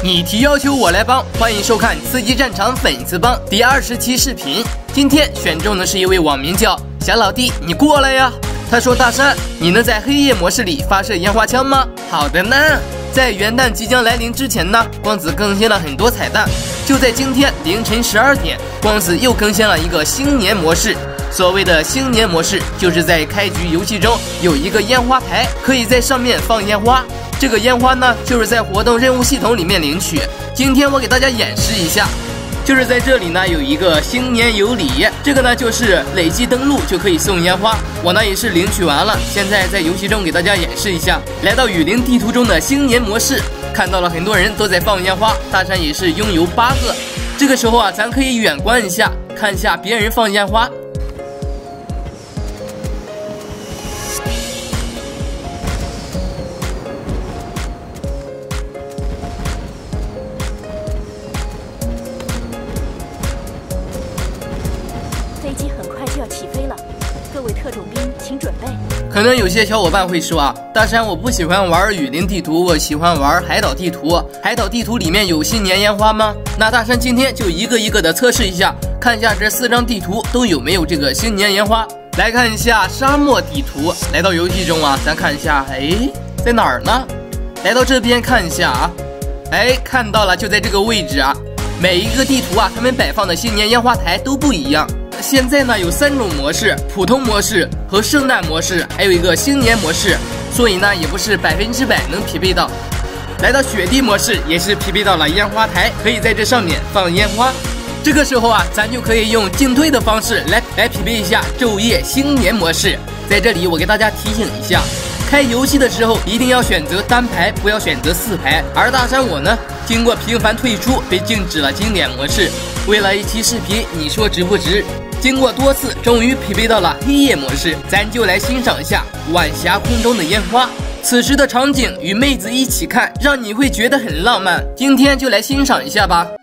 你提要求我来帮，欢迎收看《刺激战场粉丝帮》第二十期视频。今天选中的是一位网名叫小老弟，你过来呀。他说：“大山，你能在黑夜模式里发射烟花枪吗？”好的呢。在元旦即将来临之前呢，光子更新了很多彩蛋。就在今天凌晨十二点，光子又更新了一个新年模式。所谓的新年模式，就是在开局游戏中有一个烟花台，可以在上面放烟花。这个烟花呢，就是在活动任务系统里面领取。今天我给大家演示一下，就是在这里呢有一个新年有礼，这个呢就是累计登录就可以送烟花。我呢也是领取完了，现在在游戏中给大家演示一下。来到雨林地图中的新年模式，看到了很多人都在放烟花，大山也是拥有八个。这个时候啊，咱可以远观一下，看一下别人放烟花。飞机很快就要起飞了，各位特种兵，请准备可能有些小伙伴会说啊，大山我不喜欢玩雨林地图，我喜欢玩海岛地图。海岛地图里面有新年烟花吗？那大山今天就一个一个的测试一下，看一下这四张地图都有没有这个新年烟花。来看一下沙漠地图，来到游戏中啊，咱看一下，哎，在哪儿呢？来到这边看一下啊，哎，看到了，就在这个位置啊。每一个地图啊，他们摆放的新年烟花台都不一样。现在呢有三种模式，普通模式和圣诞模式，还有一个新年模式，所以呢也不是百分之百能匹配到。来到雪地模式也是匹配到了烟花台，可以在这上面放烟花。这个时候啊，咱就可以用进退的方式来来匹配一下昼夜新年模式。在这里我给大家提醒一下，开游戏的时候一定要选择单排，不要选择四排。而大山我呢，经过频繁退出，被禁止了经典模式。为了一期视频，你说值不值？经过多次，终于匹配到了黑夜模式，咱就来欣赏一下晚霞空中的烟花。此时的场景与妹子一起看，让你会觉得很浪漫。今天就来欣赏一下吧。